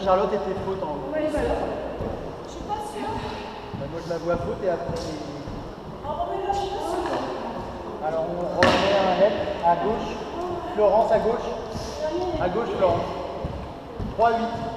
Charlotte était faute en haut. Je suis pas sûre. Bah, moi je la vois faute et après. On oh, là, je. Alors on remet un net à gauche. Florence à gauche. À gauche Florence. 3-8.